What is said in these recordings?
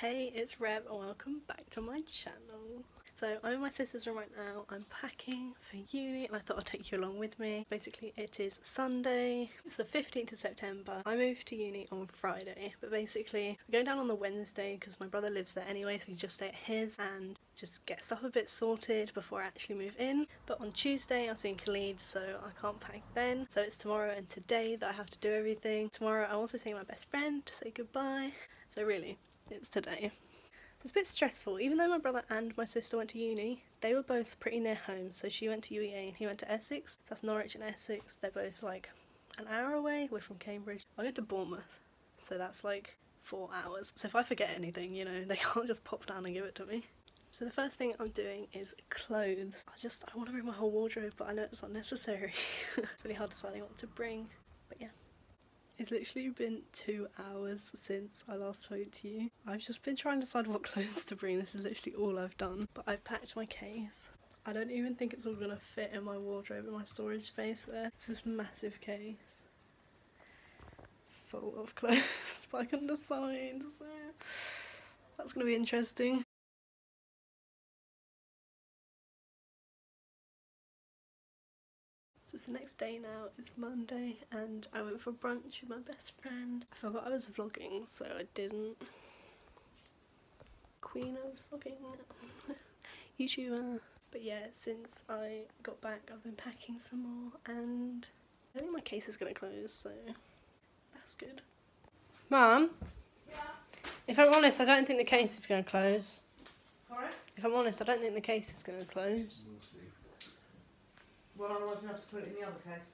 Hey, it's Reb and welcome back to my channel. So I'm in my sister's room right now, I'm packing for uni and I thought I'd take you along with me. Basically it is Sunday, it's the 15th of September. I moved to uni on Friday but basically we're going down on the Wednesday because my brother lives there anyway so we just stay at his and just get stuff a bit sorted before I actually move in. But on Tuesday I'm seeing Khalid so I can't pack then. So it's tomorrow and today that I have to do everything. Tomorrow I'm also seeing my best friend to say goodbye. So really, it's today. It's a bit stressful. Even though my brother and my sister went to uni, they were both pretty near home. So she went to UEA and he went to Essex. So that's Norwich and Essex. They're both like an hour away. We're from Cambridge. I went to Bournemouth. So that's like four hours. So if I forget anything, you know, they can't just pop down and give it to me. So the first thing I'm doing is clothes. I just, I want to bring my whole wardrobe, but I know it's not necessary. it's really hard deciding what to bring. It's literally been two hours since I last spoke to you. I've just been trying to decide what clothes to bring. This is literally all I've done. But I've packed my case. I don't even think it's all gonna fit in my wardrobe in my storage space there. It's this massive case full of clothes, but I couldn't decide. So that's gonna be interesting. The next day now, it's Monday and I went for brunch with my best friend. I forgot I was vlogging so I didn't. Queen of vlogging YouTuber. But yeah, since I got back I've been packing some more and I think my case is gonna close so that's good. Mum? Yeah. If I'm honest, I don't think the case is gonna close. Sorry? If I'm honest, I don't think the case is gonna close. We'll see. Well, otherwise you have to put it in the other case.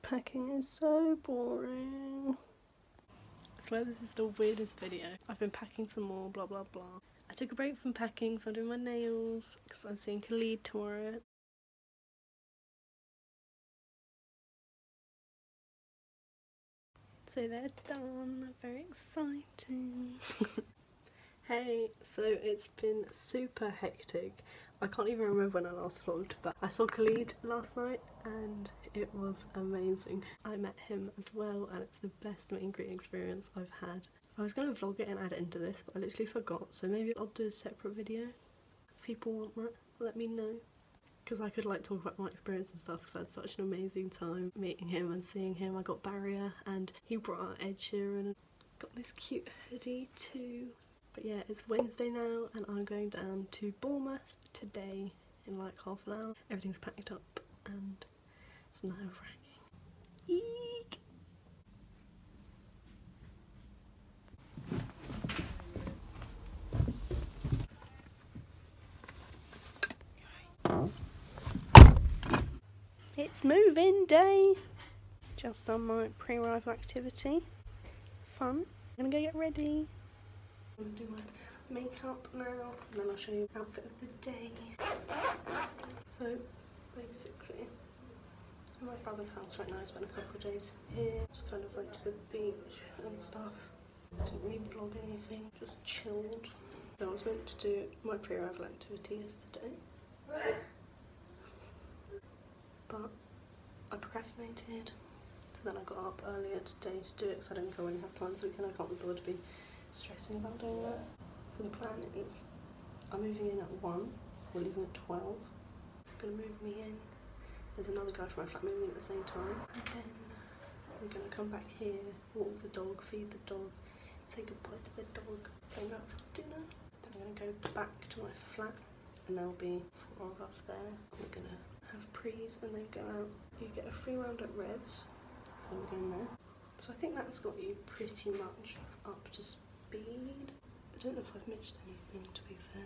Packing is so boring. I swear this is the weirdest video. I've been packing some more, blah blah blah. I took a break from packing, so I'm doing my nails because I'm seeing Khalid tomorrow. So they're done. Very exciting. hey, so it's been super hectic. I can't even remember when I last vlogged, but I saw Khalid last night and it was amazing. I met him as well and it's the best meet and greet experience I've had. I was going to vlog it and add it into this, but I literally forgot, so maybe I'll do a separate video. If people want that, let me know. Because I could like talk about my experience and stuff because I had such an amazing time meeting him and seeing him. I got Barrier and he brought out Ed Sheeran got this cute hoodie too. But yeah, it's Wednesday now and I'm going down to Bournemouth today in like half an hour. Everything's packed up and it's nerve wracking. Eek! It's moving day! Just done my pre-arrival activity. Fun. I'm Gonna go get ready. I'm gonna do my makeup now and then I'll show you outfit of the day. So basically my brother's house right now. I spent a couple of days here. Just kind of went to the beach and stuff. Didn't really vlog anything, just chilled. So I was meant to do my pre-arrival activity yesterday. But I procrastinated. So then I got up earlier today to do it because I don't go really have time this weekend. I can't be bothered to be stressing about doing that. So the plan is I'm moving in at 1, we're leaving at 12. Gonna move me in. There's another guy from my flat moving in at the same time. And then we're gonna come back here, walk the dog, feed the dog, say goodbye to the dog, then go out for dinner. Then I'm gonna go back to my flat and there'll be four of us there. We're gonna have prees and then go out. You get a free round at Revs, so we're going there. So I think that's got you pretty much up to speed. I don't know if I've missed anything to be fair.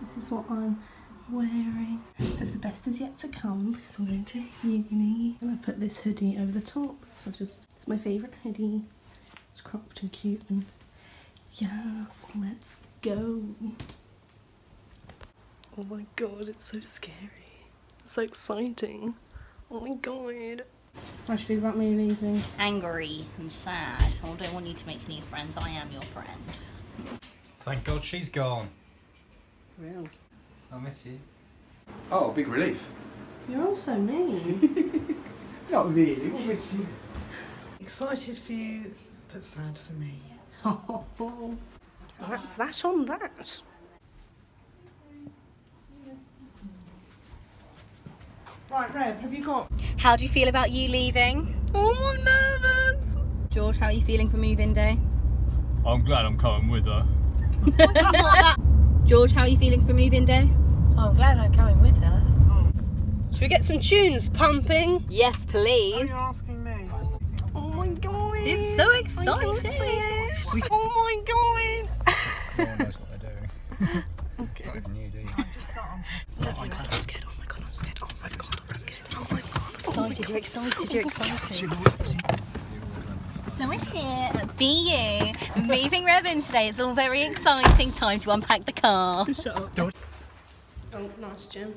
This is what I'm wearing. Says the best is yet to come because I'm going to uni. And I put this hoodie over the top. So just it's my favourite hoodie. It's cropped and cute and yes, let's go. Oh my god, it's so scary. It's so exciting. Oh my god. How do you feel about me leaving? Angry and sad. I don't want you to make new friends. I am your friend. Thank God she's gone. Real. I miss you. Oh, big relief. You're all so mean. Not really. What was you? Excited for you, but sad for me. Oh, that's that on that. Right, Reb, have you got How do you feel about you leaving? Oh, I'm nervous. George, how are you feeling for move-in day? I'm glad I'm coming with her. George, how are you feeling for move-in day? Oh, I'm glad I'm coming with her. Should we get some tunes pumping? Yes, please. You're asking me. Oh my god. It's so exciting. Oh my god. No one knows what they're doing. Not even you, do you? Oh my god, I'm scared. Oh my god, I'm scared. Oh my god, I'm scared. Oh my god. Excited, you're excited, you're oh excited. So we're here at BU, moving Revin today. It's all very exciting. Time to unpack the car. Shut up. Oh, nice, Jim.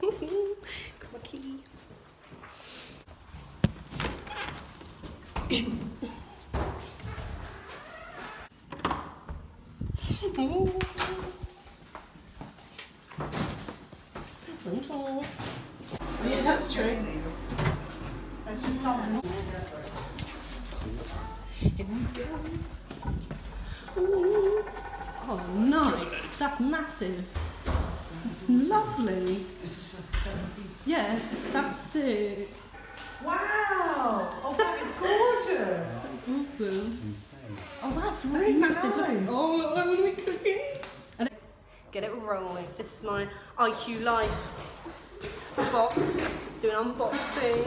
Got my key. Ooh. Bonjour. Oh, yeah, that's true. Let's just stop Oh, nice. That's massive. That's lovely. This is for seven people. Yeah, that's sick. Wow! Oh, that is gorgeous. That's awesome. Oh, that's That's really massive. Look. nice. Oh, look what I'm going to be cooking. And Get it rolling. This is my IQ Life box. It's doing unboxing.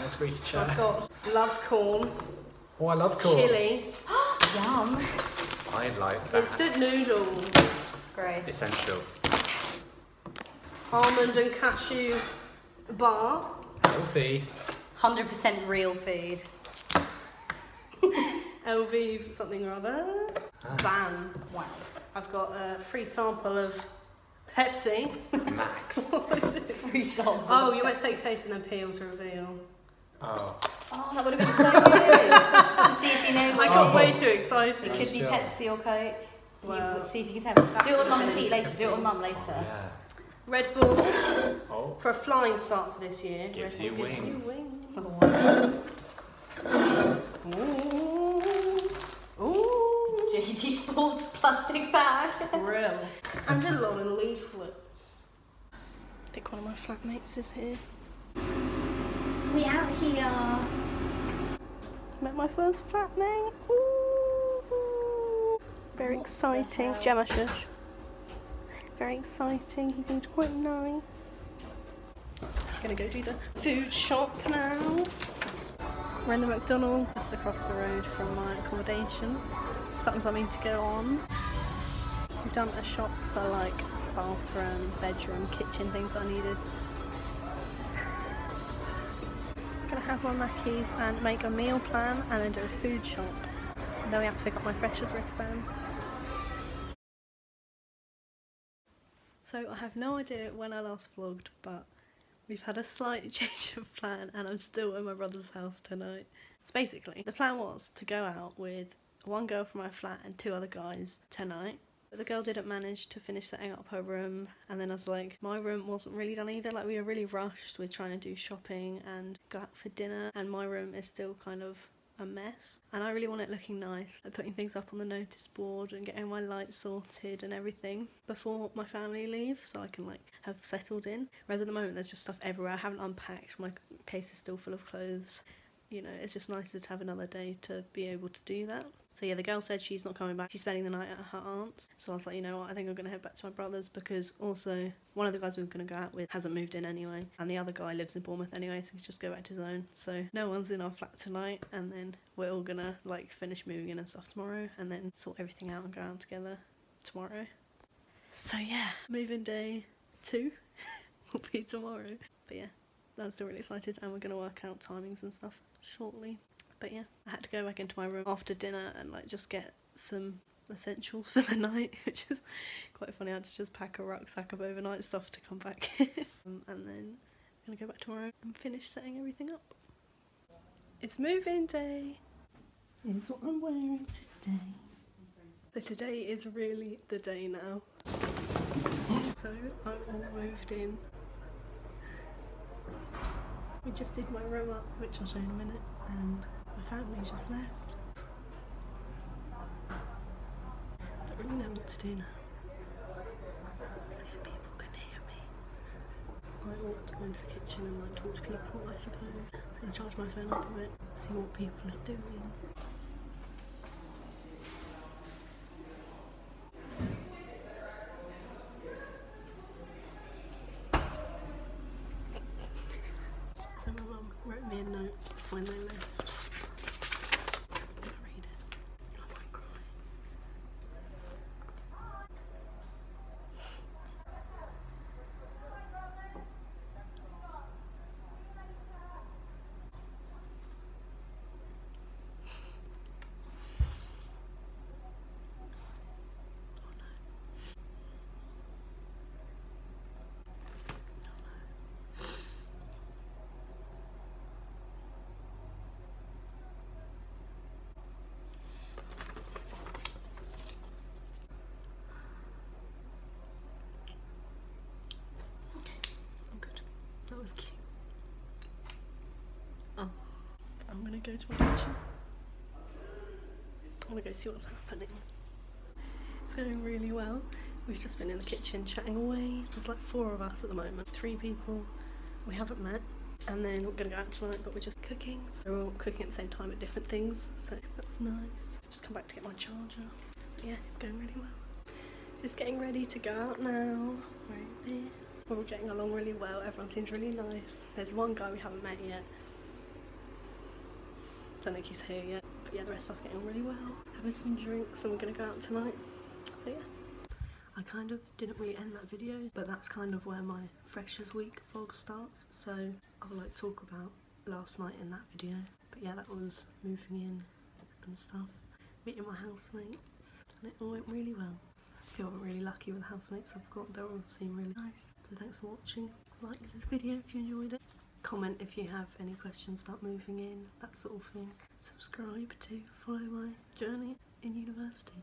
Let's reach I've got love corn, Oh, I love corn. chili, Yum. I like that. instant noodles, Great. Essential. almond and cashew bar, Healthy. 100% real food. LV something or other, ah. van. Wow. I've got a free sample of Pepsi. Max. what is this? Free salt. Oh, you went to take taste and then peel to reveal. Oh. Oh, that would have been so good. to see if you know. I got Oh. way too excited. It could be job. Pepsi or Coke. Well, you, see if you can tell. Do it on mum's eat later. Do it on mum later. Yeah. Red Bull Oh. for a flying start to this year. Gives Red you Bull gives wings. wings. Ooh. Ooh. JD Sports plastic bag. Grill. And a lot of leaflets. I think one of my flatmates is here. We out here. Met my first flatmate. Ooh. Very exciting. Gemma shush. Very exciting. He seemed quite nice. Gonna go do the food shop now. We're in the McDonald's just across the road from my accommodation. Something something to go on. We've done a shop for like bathroom, bedroom, kitchen things that I needed. Gonna have my Mackies and make a meal plan and then do a food shop. And then we have to pick up my Freshers wristband. So I have no idea when I last vlogged, but we've had a slight change of plan and I'm still in my brother's house tonight. So basically, the plan was to go out with one girl from my flat and two other guys tonight. But the girl didn't manage to finish setting up her room, and then I was like, my room wasn't really done either. Like, we were really rushed with trying to do shopping and go out for dinner, and my room is still kind of a mess. And I really want it looking nice, like putting things up on the notice board and getting my lights sorted and everything before my family leave, so I can like have settled in. Whereas at the moment, there's just stuff everywhere. I haven't unpacked. My case is still full of clothes. You know, it's just nicer to have another day to be able to do that. So yeah, the girl said she's not coming back. She's spending the night at her aunt's. So I was like, you know what, I think I'm gonna head back to my brother's because also one of the guys we were gonna go out with hasn't moved in anyway, and the other guy lives in Bournemouth anyway, so he can just go back to his own. So no one's in our flat tonight, and then we're all gonna like finish moving in and stuff tomorrow, and then sort everything out and go out together tomorrow. So yeah, moving day two will be tomorrow. But yeah, I'm still really excited, and we're gonna work out timings and stuff shortly. But yeah, I had to go back into my room after dinner and like just get some essentials for the night, which is quite funny. I had to just pack a rucksack of overnight stuff to come back, um, and then I'm gonna go back tomorrow and finish setting everything up. It's moving day. It's what I'm wearing today. So today is really the day now. So I'm all moved in. We just did my room up, which I'll show in a minute, and my family just left. I Don't really know what to do now. See if people can hear me. I ought to go into the kitchen and like talk to people, I suppose. I'm gonna charge my phone up a bit, see what people are doing. So my mum wrote me a note when they left. I'm gonna read it. I might cry. I'm good. That was cute. Oh, I'm gonna go to my kitchen. I wanna go see what's happening. It's going really well. We've just been in the kitchen chatting away. There's like four of us at the moment, three people we haven't met. And then we're gonna go out tonight, but we're just cooking. So we're all cooking at the same time at different things. So that's nice. Just come back to get my charger. But yeah, it's going really well. Just getting ready to go out now. Wearing this. We're all getting along really well. Everyone seems really nice. There's one guy we haven't met yet. Don't think he's here yet. But yeah, the rest of us getting on really well. Having some drinks and we're gonna go out tonight. So yeah. I kind of didn't really end that video, but that's kind of where my Freshers Week vlog starts. So I'll like talk about last night in that video. But yeah, that was moving in and stuff. Meeting my housemates, and it all went really well. I feel really lucky with the housemates I've got. They all seem really nice. So thanks for watching. Like this video if you enjoyed it. Comment if you have any questions about moving in, that sort of thing. Subscribe to follow my journey in university.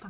Bye.